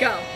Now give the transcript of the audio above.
Go.